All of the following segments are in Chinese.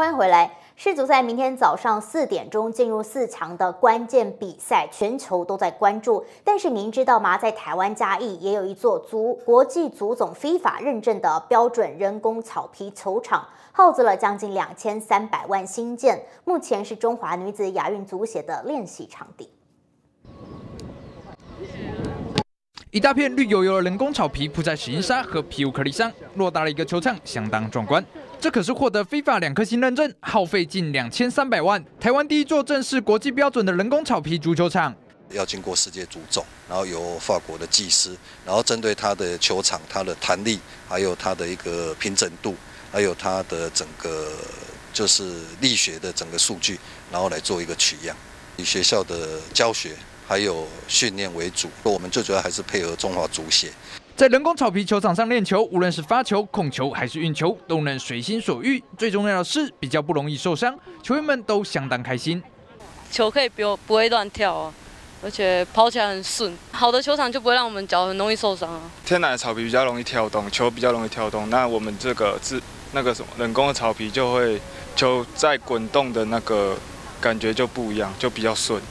欢迎回来。世足赛明天早上四点钟进入四强的关键比赛，全球都在关注。但是您知道吗？在台湾嘉义也有一座足国际足总非法认证的标准人工草皮球场，耗资了将近两千三百万新建，目前是中华女子亚运足协的练习场地。一大片绿油油的人工草皮铺在石英砂和皮乌颗粒上，偌大的一个球场相当壮观。这可是获得非法两颗星认证，耗费近两千三百万，台湾第一座正式国际标准的人工草皮足球场。要经过世界足总，然后由法国的技师，然后针对它的球场、它的弹力，还有它的一个平整度，还有它的整个就是力学的整个数据，然后来做一个取样。以学校的教学还有训练为主，我们最主要还是配合中华足协。在人工草皮球场上练球，无论是发球、控球还是运球，都能随心所欲。最重要的是，比较不容易受伤，球员们都相当开心。球可以不不会乱跳啊，而且跑起来很顺。好的球场就不会让我们脚很容易受伤啊。天然的草皮比较容易跳动，球比较容易跳动。那我们这个是那个什么人工的草皮，就会球在滚动的那个感觉就不一样，就比较顺。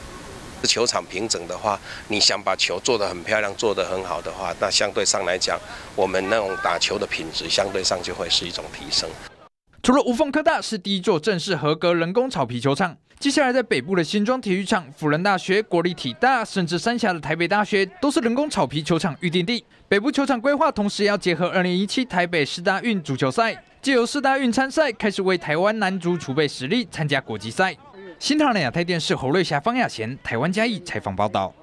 球场平整的话，你想把球做得很漂亮、做得很好的话，那相对上来讲，我们那种打球的品质相对上就会是一种提升。除了无缝科大是第一座正式合格人工草皮球场，接下来在北部的新庄体育场、辅仁大学、国立体大，甚至三峡的台北大学，都是人工草皮球场预定地。北部球场规划同时要结合2017台北市大运足球赛，借由市大运参赛，开始为台湾男足储备实力，参加国际赛。新唐人亚太电视侯瑞霞、方亚贤，台湾嘉义采访报道。